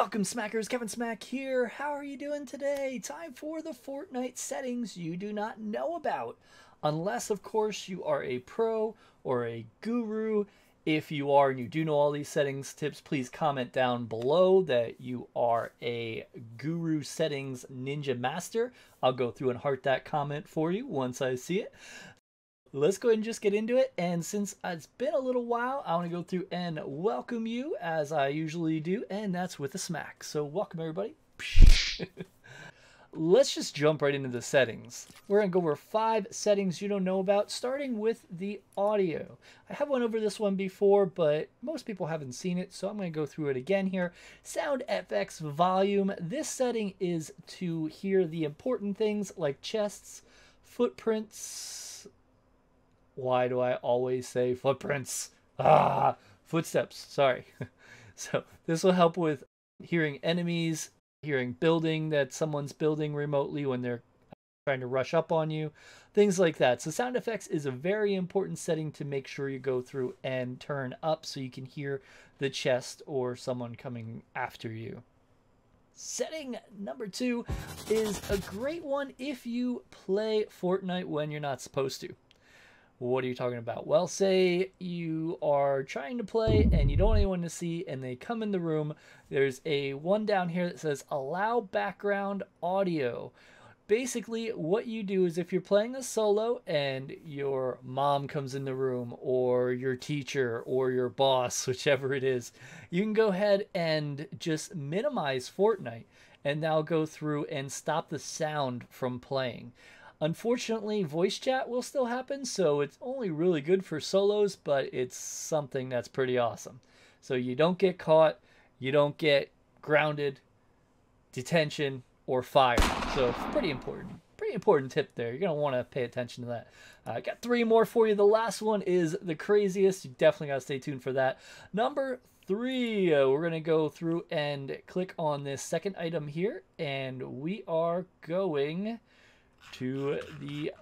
Welcome, Smackers. Kevin Smak here. How are you doing today? Time for the Fortnite settings you do not know about. Unless, of course, you are a pro or a guru. If you are and you do know all these settings tips, please comment down below that you are a guru settings ninja master. I'll go through and heart that comment for you once I see it let's go ahead and just get into it. And since it's been a little while, I want to go through and welcome you as I usually do, and that's with a smack. So, welcome everybody. let's just jump right into the settings. We're going to go over five settings you don't know about, starting with the audio. I have went over this one before, but most people haven't seen it, so I'm going to go through it again here. Sound FX volume. This setting is to hear the important things like chests, footprints, why do I always say footprints? Ah, footsteps. Sorry. so this will help with hearing enemies, hearing building that someone's building remotely when they're trying to rush up on you, things like that. So sound effects is a very important setting to make sure you go through and turn up so you can hear the chest or someone coming after you. Setting number two is a great one if you play Fortnite when you're not supposed to. What are you talking about? Well, say you are trying to play and you don't want anyone to see, and they come in the room. There's a one down here that says allow background audio. Basically, what you do is if you're playing a solo and your mom comes in the room, or your teacher, or your boss, whichever it is, you can go ahead and just minimize Fortnite and now go through and stop the sound from playing. Unfortunately, voice chat will still happen, so it's only really good for solos, but it's something that's pretty awesome. So you don't get caught, you don't get grounded, detention, or fired. So pretty important. Pretty important tip there. You're going to want to pay attention to that. I got three more for you. The last one is the craziest. You definitely got to stay tuned for that. Number three, uh, we're going to go through and click on this second item here, and we are going to the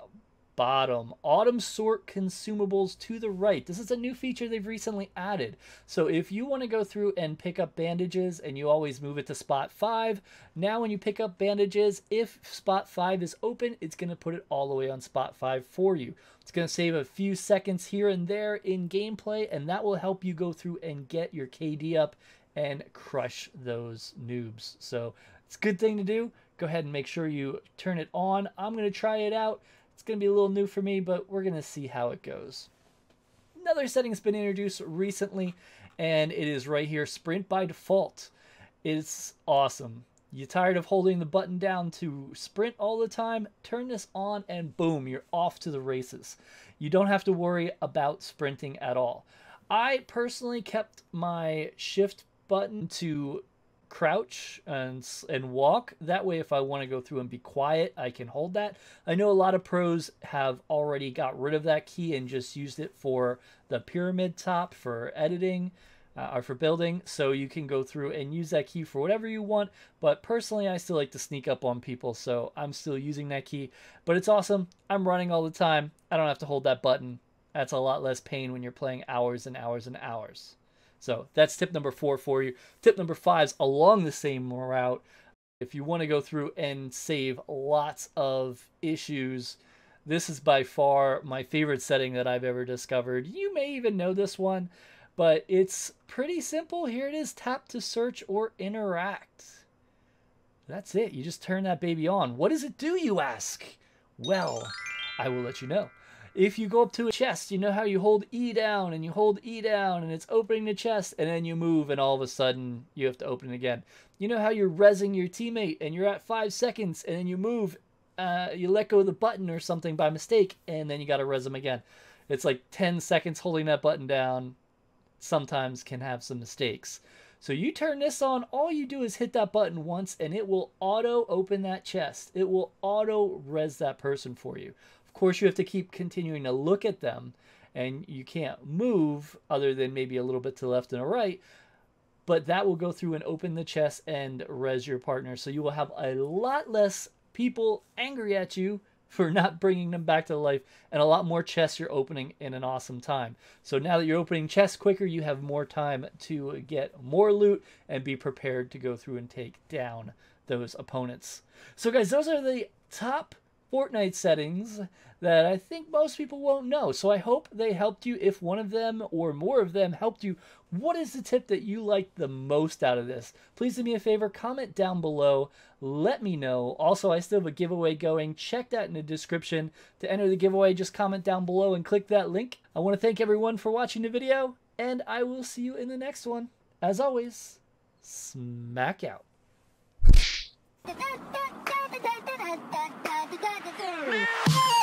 bottom. Auto sort consumables to the right. This is a new feature they've recently added. So if you want to go through and pick up bandages and you always move it to spot 5, now when you pick up bandages, if spot 5 is open, it's going to put it all the way on spot 5 for you. It's going to save a few seconds here and there in gameplay and that will help you go through and get your KD up and crush those noobs. So it's a good thing to do go ahead and make sure you turn it on. I'm going to try it out. It's going to be a little new for me, but we're going to see how it goes. Another setting's been introduced recently, and it is right here, Sprint by default. It's awesome. You tired of holding the button down to sprint all the time? Turn this on and boom, you're off to the races. You don't have to worry about sprinting at all. I personally kept my shift button to crouch and and walk. That way if i want to go through and be quiet i can hold that. I know a lot of pros have already got rid of that key and just used it for the pyramid top for editing uh, or for building. So you can go through and use that key for whatever you want but personally i still like to sneak up on people so i'm still using that key. But it's awesome. I'm running all the time. I don't have to hold that button. That's a lot less pain when you're playing hours and hours and hours so that's tip number four for you. Tip number five is along the same route. If you want to go through and save lots of issues, this is by far my favorite setting that I've ever discovered. You may even know this one, but it's pretty simple. Here it is tap to search or interact. That's it. You just turn that baby on. What does it do, you ask? Well, I will let you know if you go up to a chest, you know how you hold E down and you hold E down and it's opening the chest and then you move and all of a sudden you have to open it again. You know how you're resing your teammate and you're at five seconds and then you move, uh, you let go of the button or something by mistake and then you got to res them again. It's like 10 seconds holding that button down sometimes can have some mistakes. So you turn this on, all you do is hit that button once and it will auto open that chest. It will auto res that person for you course, you have to keep continuing to look at them, and you can't move other than maybe a little bit to the left and the right. But that will go through and open the chest and res your partner. So you will have a lot less people angry at you for not bringing them back to life, and a lot more chests you're opening in an awesome time. So now that you're opening chests quicker, you have more time to get more loot and be prepared to go through and take down those opponents. So guys, those are the top Fortnite settings that I think most people won't know. So I hope they helped you. If one of them or more of them helped you, what is the tip that you liked the most out of this? Please do me a favor, comment down below. Let me know. Also, I still have a giveaway going. Check that in the description. To enter the giveaway, just comment down below and click that link. I want to thank everyone for watching the video, and I will see you in the next one. As always, smack out. タタタタタタタタ